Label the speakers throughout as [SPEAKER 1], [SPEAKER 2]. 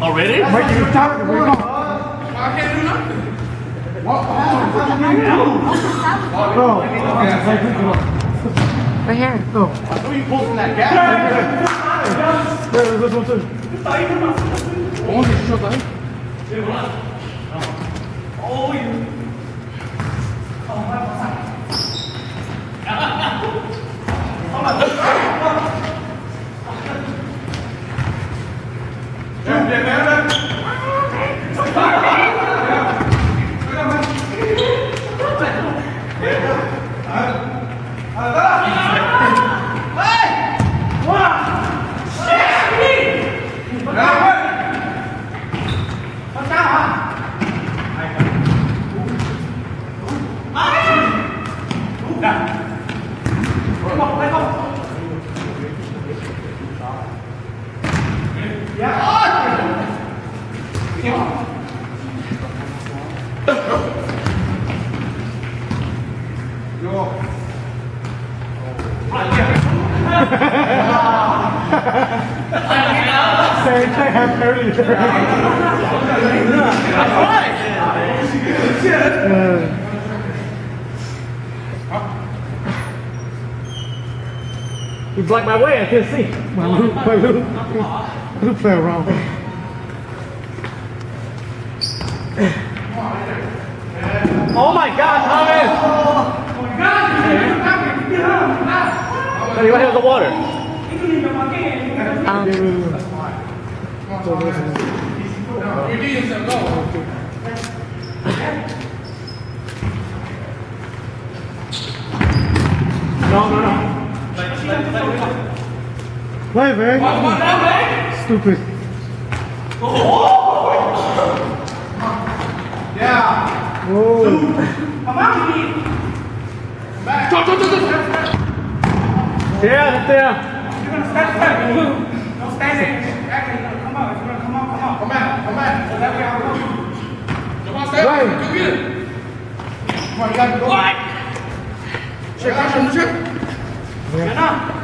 [SPEAKER 1] Already? Wait,
[SPEAKER 2] you talking? Where you going? I
[SPEAKER 3] can't do nothing. What?
[SPEAKER 2] Oh,
[SPEAKER 1] Right here. No. I saw you posting
[SPEAKER 3] that gas.
[SPEAKER 2] There, there's this one too.
[SPEAKER 3] Only shut up. Ôi. Không,
[SPEAKER 4] không sẵn Không là Đẹp, đẹp, đẹp, đẹp
[SPEAKER 2] Say, say happy earlier.
[SPEAKER 1] He blocked my way, I can't see. My loop, my loop,
[SPEAKER 2] loop fell wrong.
[SPEAKER 1] Oh my God, Thomas! Oh my what happened the water?
[SPEAKER 4] Um.
[SPEAKER 2] Eh? Play, Vic. Come
[SPEAKER 3] on, down,
[SPEAKER 2] Stupid. Oh. Yeah. Oh. Dude.
[SPEAKER 4] Come on, Vic. Back.
[SPEAKER 3] Go, go, go, go.
[SPEAKER 1] Yeah, right there. You're
[SPEAKER 4] going to step back. Don't stand there. Actually, you're going to come on, You're going to come on, come on, Come on, come on, So that way I'll go.
[SPEAKER 3] Come on, step right. back. Go get it. Come on, you got to go. What? Check, check, check. Yeah. Get up.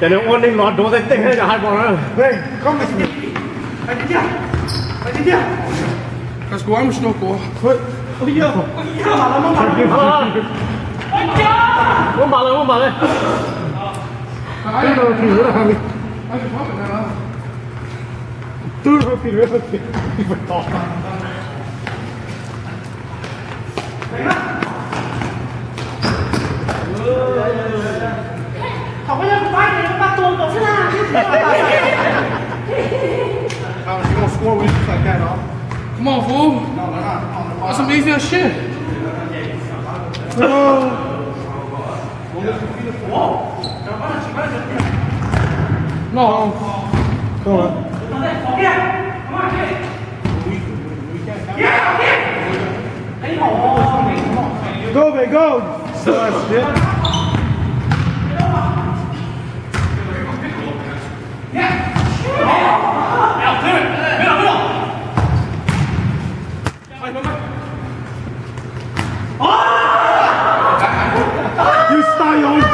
[SPEAKER 1] चले वो नहीं नॉट धो सकते हैं halveren hey
[SPEAKER 2] kom eens
[SPEAKER 4] mee. Aditya! Aditya!
[SPEAKER 3] Dat is gewoon snel hoor. Oh ja! Oh
[SPEAKER 4] ja! Mama, mama! Oh ja!
[SPEAKER 1] Kom maar, kom maar.
[SPEAKER 3] Toen hoor
[SPEAKER 2] ik
[SPEAKER 3] hier aan
[SPEAKER 2] mij. Toen hoor ik hier aan mij.
[SPEAKER 1] Ik
[SPEAKER 4] เขาก็ยังไปบ้านเองประตูตรงหน้า Now, if
[SPEAKER 3] you score with like that, huh? Come on, fool. No, they're That's some easy ass shit. No. Come on.
[SPEAKER 2] Go, baby, go! So that's it.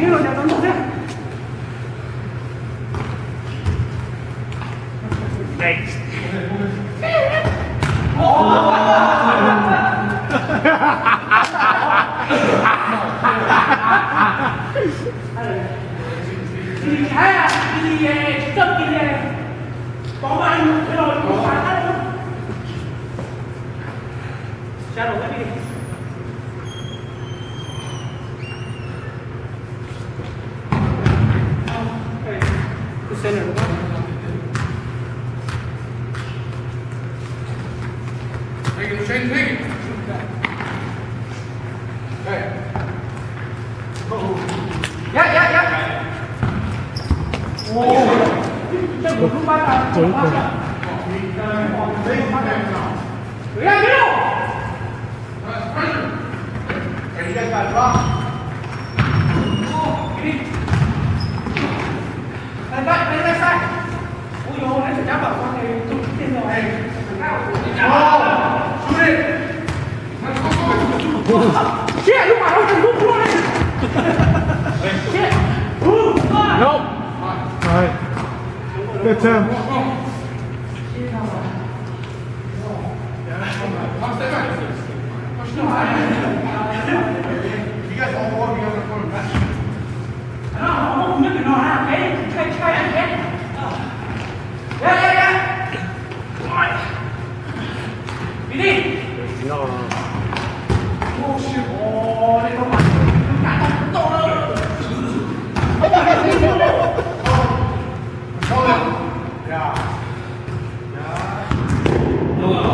[SPEAKER 4] 뒤로 내던져요. Next. 하야, 길이에, 직접길이에, 뻥만 들어올 것 같아요. 잘 어울리게. sen rồi đúng không
[SPEAKER 3] Make it, change, make it. Okay. Oh.
[SPEAKER 4] Yeah, yeah, yeah. Oh. Đúng ba tầng. Đúng ba tầng. Yeah, get out. Can you get that? Đây, đây, đây, đây, sai. Ôi dồi ôi, anh chắc bảo con này tụt tiền rồi. Go. Shit, lúc nó cần lúc luôn đấy. Shit.
[SPEAKER 1] Nope.
[SPEAKER 2] All right.
[SPEAKER 4] Good Tim. Come stay back. You guys all walk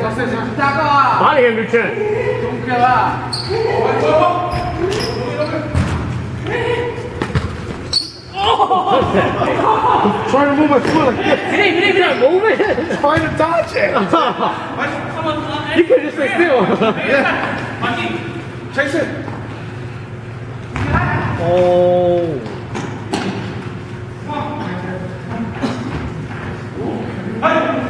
[SPEAKER 3] 더 세, 더 따가워.
[SPEAKER 1] 빨리 해, 밀첸. 동그라.
[SPEAKER 3] Trying to move my foot like this.
[SPEAKER 4] It ain't, it ain't even
[SPEAKER 1] moving.
[SPEAKER 3] Trying to dodge it.
[SPEAKER 1] you can just stay still.
[SPEAKER 4] yeah. Chase it.
[SPEAKER 1] Oh. Hey!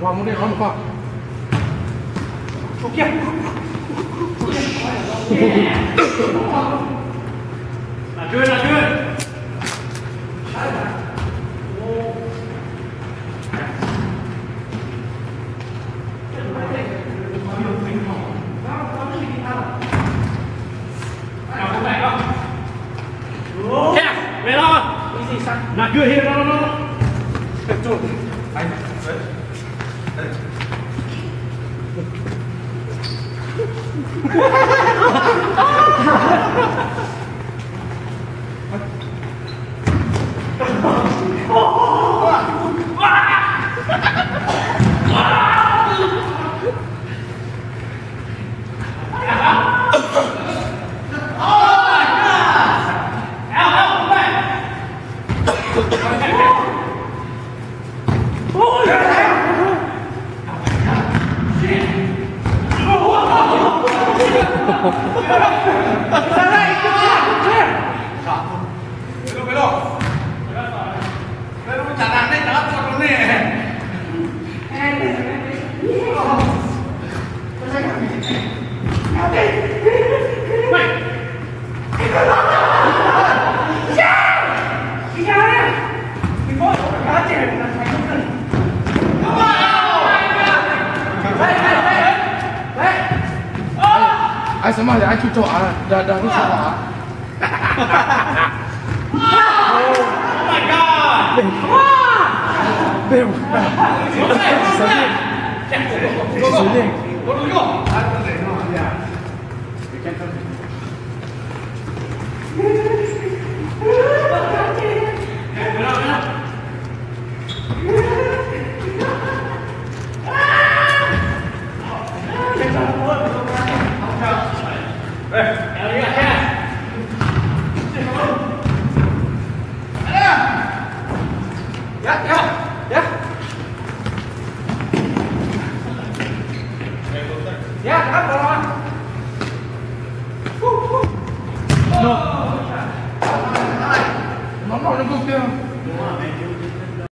[SPEAKER 3] Voir mon air, rentre pas. Ok.
[SPEAKER 4] La la.
[SPEAKER 1] Not good here, no, no, no. Ha ha ha ha!
[SPEAKER 3] 什么人去做啊？的的是什么？哈哈哈哈哈哈！Oh my god！哇！队伍，什么队？什么队？什么队？我录用。